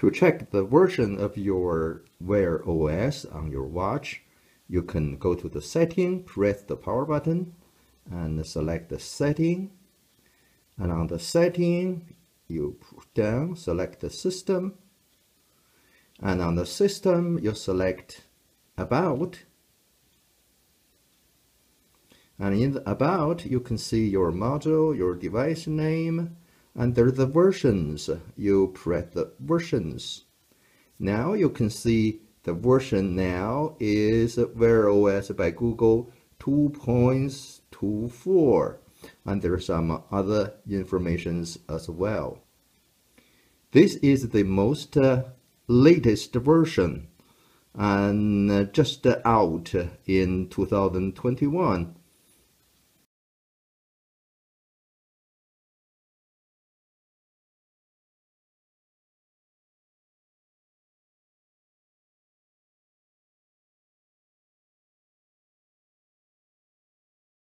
To check the version of your Wear OS on your watch, you can go to the setting, press the power button, and select the setting. And on the setting, you push down, select the system. And on the system, you select about. And in the about, you can see your model, your device name, under the versions, you press the versions. Now you can see the version now is Wear OS by Google 2.24 and there are some other informations as well. This is the most uh, latest version and uh, just out in 2021